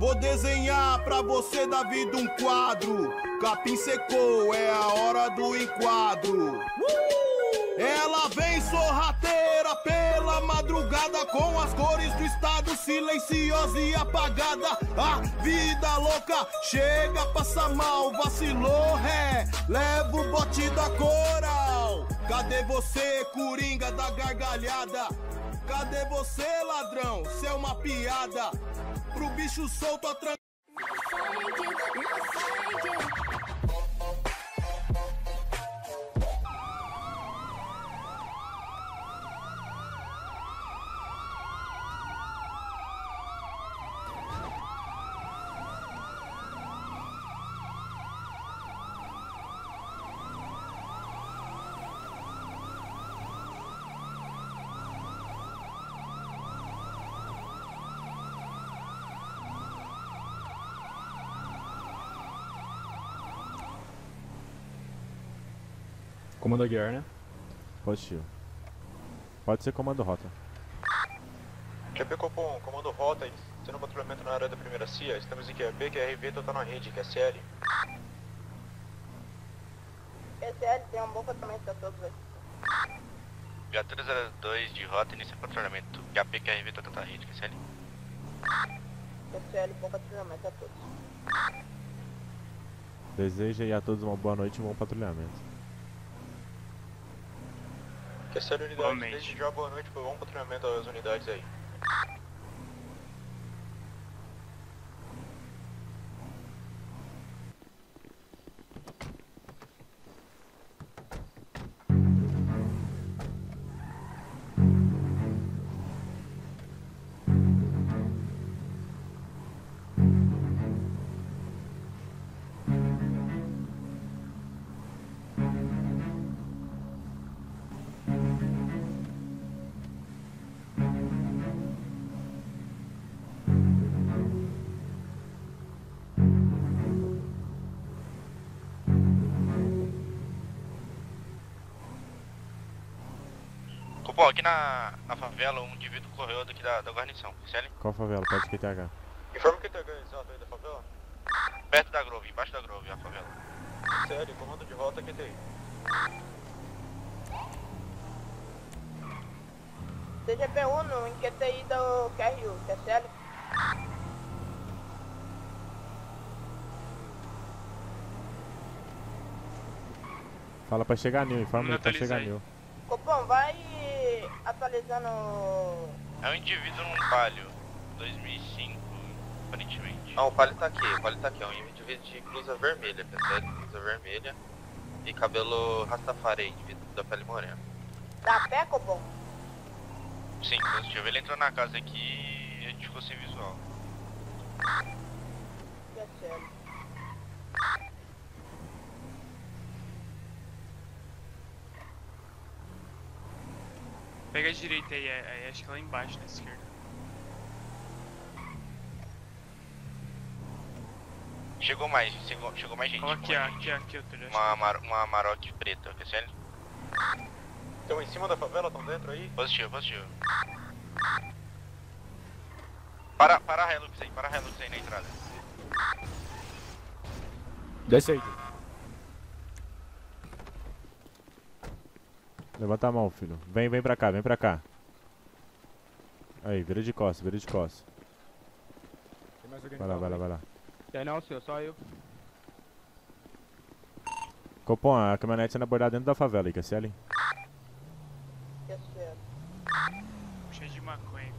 Vou desenhar pra você da vida um quadro. Capim secou, é a hora do enquadro. Ela vem sorrateira pela madrugada com as cores do estado silenciosa e apagada. A vida louca chega, passa mal, vacilou, ré. Leva o bote da coral. Cadê você, coringa da gargalhada? Cadê você, ladrão? Cê é uma piada. Pro bicho solto a Comando Aguiar, né? Positivo. Pode ser comando rota. QP Copom, comando rota, sendo patrulhamento na área da primeira CIA, estamos em QRP, QRV total na rede, QSL. QSL tem um bom patrulhamento pra todos aí. Viatura 02 de rota, início de patrulhamento, QAP, QRV total na rede, QSL. QSL, bom patrulhamento a todos. Desejo aí a todos uma boa noite e um bom patrulhamento. QSL unidade, desde já boa noite, bom patrulhamento às unidades aí. Copom, aqui na, na favela, um indivíduo correu daqui da, da guarnição, QSL. Qual favela? Pode QTH. Informa o QTH exato aí da favela. Perto da Grove, embaixo da Grove, a favela. QSL, comando de rota, QTI. CGP1 no em QTI do QRU, QSL. Fala pra chegar Nil, informa pra chegar. Nil. Copom, vai atualizando. É um indivíduo num palio, 2005, aparentemente. Ah, o Palio tá aqui, o Palio tá aqui, é um indivíduo de blusa vermelha, pessoal, blusa vermelha e cabelo rastafari, indivíduo da pele morena. Da pé, Copom? Sim, positivo. Ele entrou na casa aqui e a gente ficou sem visual. Pega a direita aí, é- aí acho que é lá embaixo na esquerda. Chegou mais, chegou, chegou mais gente. Aqui, mais aqui, aqui, ó, Túlio. acho Uma, Amar uma Amarok preta, QSL. Estão em cima da favela, estão dentro aí? Positivo, positivo. Para, para a Hilux aí, para a Hilux aí na entrada. Desce aí. Levanta a mão, filho. Vem, vem pra cá, vem pra cá. Aí, vira de costas, vira de costas. Tem mais alguém Vai lá, vai lá, vai lá. Tem não, senhor, só eu. Copom, a caminhonete sendo abordada dentro da favela aí. QSL. Cheio de maconha.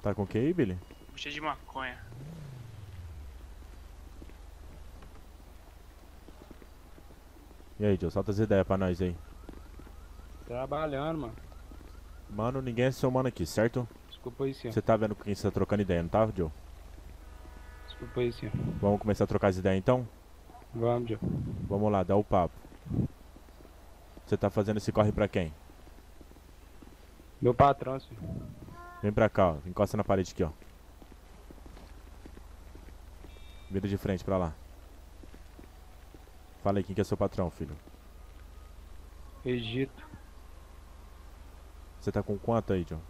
Tá com o que aí, Billy? Cheio de maconha. E aí, Joe, solta as ideias pra nós aí. Trabalhando, mano. Mano, ninguém é seu mano aqui, certo? Desculpa aí, senhor. Você tá vendo com quem você tá trocando ideia, não tá, Joe? Desculpa aí, senhor. Vamos começar a trocar as ideias então? Vamos, Joe. Vamos lá, dá o papo. Você tá fazendo esse corre pra quem? Meu patrão, senhor. Vem pra cá, ó. Encosta na parede aqui, ó. Vira de frente pra lá. Fala aí quem que é seu patrão, filho. Egito. Você tá com quanto aí, John?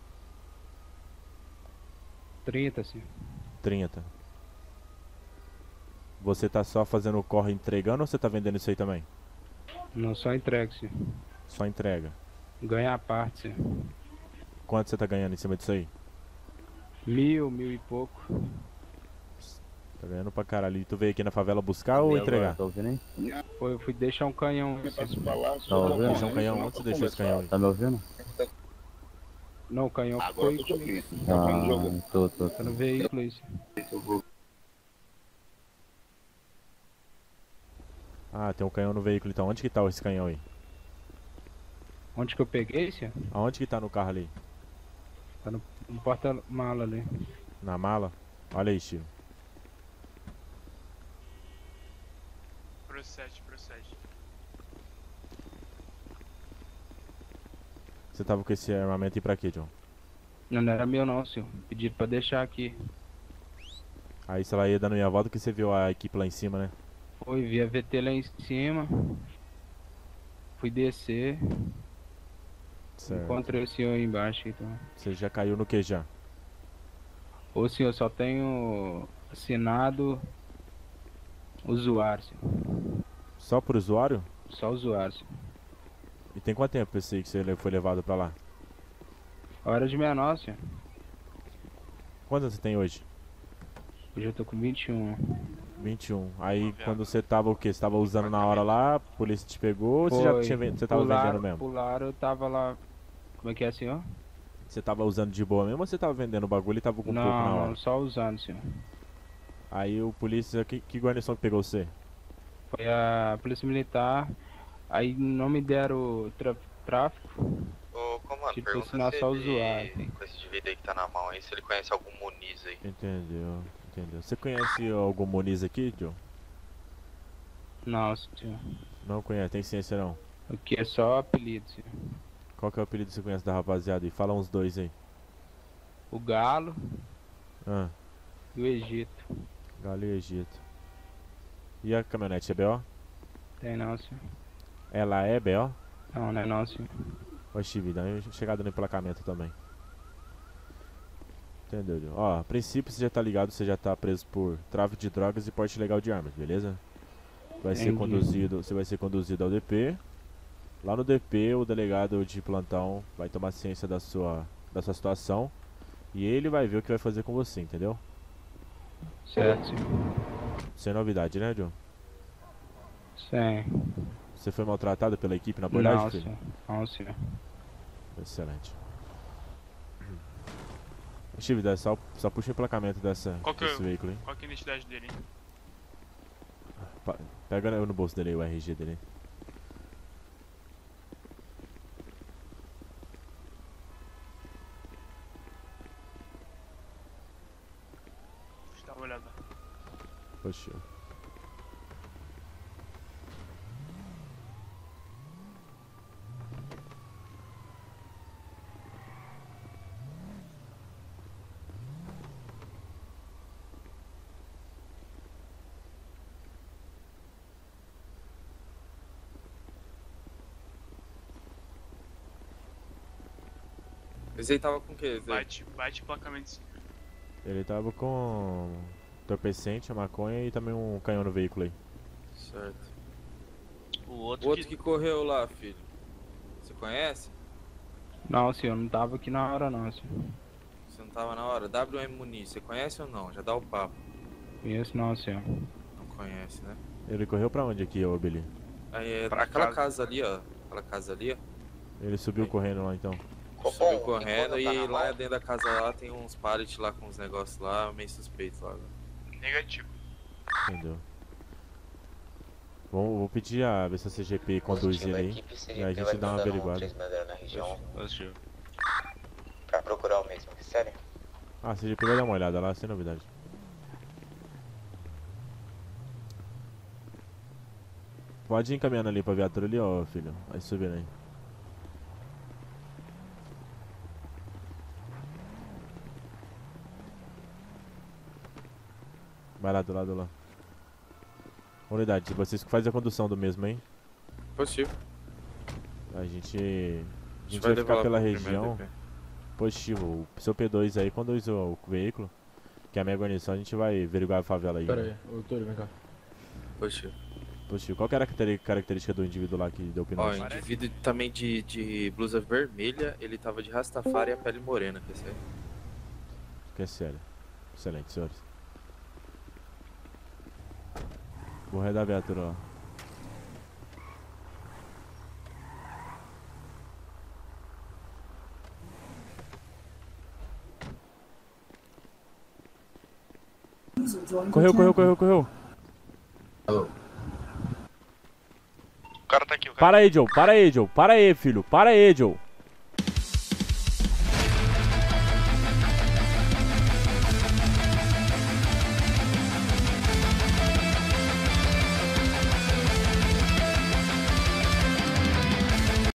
30, senhor. 30. Você tá só fazendo o corre entregando ou você tá vendendo isso aí também? Não só entrega, senhor. Só entrega. Ganha a parte, senhor. Quanto você tá ganhando em cima disso aí? Mil, mil e pouco. Tá ganhando pra caralho. E tu veio aqui na favela buscar ou entregar? Tá ouvindo aí? Foi, eu fui deixar um canhão. Tá ouvindo? um canhão. Onde você deixou esse canhão aí? Tá me ouvindo? Não, o canhão foi comigo. Ah, tô, tô. Tá no veículo isso. Ah, tem um canhão no veículo então. Onde que tá esse canhão aí? Onde que eu peguei, senhor? Aonde que tá no carro ali? Tá no, no porta-mala ali. Na mala? Olha aí, Chico. Procede, procede. Você tava com esse armamento aí pra quê, John? Não, não era meu não, senhor. Pediram pra deixar aqui. Aí você lá ia dando minha volta que você viu a equipe lá em cima, né? Foi, vi a VT lá em cima. Fui descer. Certo. Encontrei o senhor aí embaixo, então. Você já caiu no que já? Ô senhor, só tenho assinado usuário, senhor. Só por usuário? Só usuário. E tem quanto tempo esse aí que você foi levado pra lá? Hora de menor, senhor. Quantos você tem hoje? Hoje eu tô com 21. 21. Aí Nove quando você tava o quê? Você tava usando na hora lá, a polícia te pegou ou você já Foi. tinha você tava Pularam- vendendo mesmo? Pularam, eu tava lá. Como é que é, senhor? Você tava usando de boa mesmo ou você tava vendendo o bagulho e tava com pouco na não, hora? não, só usando, senhor. Aí o polícia, que, que guarnição que pegou você? Foi a polícia militar. Aí não me deram tra tráfico. Ô, comando, Tipo, pergunta assinar se só ele, usuário. com esse indivíduo aí que tá na mão aí, se ele conhece algum Muniz aí. Entendeu, entendeu. Você conhece algum Muniz aqui, Joe? Não, senhor. Não conhece, tem ciência não. Aqui é só apelido, senhor. Qual que é o apelido que você conhece da rapaziada aí? Fala uns dois aí. O Galo Ah, e o Egito. Galo e Egito. E a caminhonete é BO? Tem não, senhor. Ela é BO? Não, não é não, senhor. Oxi, vida, chegada no emplacamento também. Entendeu? Ó, a princípio você já tá ligado, você já tá preso por tráfico de drogas e porte ilegal de armas, beleza? Vai ser conduzido, você vai ser conduzido ao DP. Lá no DP, o delegado de plantão vai tomar ciência da sua, da sua situação e ele vai ver o que vai fazer com você, entendeu? Certo. Sem novidade, né, John? Sem. Você foi maltratado pela equipe na abordagem, Não, filho? senhor. Não, senhor. Excelente. Steve, dá- só, só puxa o emplacamento dessa, Qual que é desse o- veículo aí. Qual que é a identidade dele? Pa- Pega no no bolso dele aí, o RG dele. Deixa eu dar uma olhada. Poxa. Esse aí tava com o quê? Zé? Bate, bate placamento sim. Ele tava com entorpecente, a maconha e também um canhão no veículo aí. Certo. O O outro, outro que... que correu lá, filho. Você conhece? Não, senhor. Não tava aqui na hora, não, senhor. Você não tava na hora? WM Muniz, você conhece ou não? Já dá o papo. Conheço não, senhor. Não conhece, né? Ele correu pra onde aqui, ô Billy? Aí é Pra aquela casa. casa ali, ó. Aquela casa ali, ó. Ele subiu correndo lá então. Subiu correndo e lá dentro da casa lá tem uns pallets lá com uns negócios lá, meio suspeitos lá. Negativo. Entendeu? Vou, vou pedir a ver se a CGP conduz ele aí. E a gente dá uma averiguada. na região Positivo. pra procurar o mesmo, sério? Ah, a CGP vai dar uma olhada lá, sem novidade. Pode ir encaminhando ali pra viatura ali, ó, filho. Vai subindo aí. Vai lá do lado lá. Unidade, vocês que fazem a condução do mesmo, hein? Positivo. A gente. A gente vai vai ficar pela região. Positivo. O seu P2 aí conduz o, o veículo. Que é a minha guarnição, a gente vai averiguar a favela aí. Pera aí, ô Túlio, vem cá. Positivo. Positivo. Qual que era a característica do indivíduo lá que deu Ó, pinote? indivíduo também de, de blusa vermelha, ele tava de Rastafari e a pele morena, quer dizer. Que é sério. Excelente, senhores. Vou redar a viatura lá. Correu, correu, correu, correu. O cara tá aqui, o cara. Para aí, Joe. Para aí, Joe. Para aí, filho. Para aí, Joe.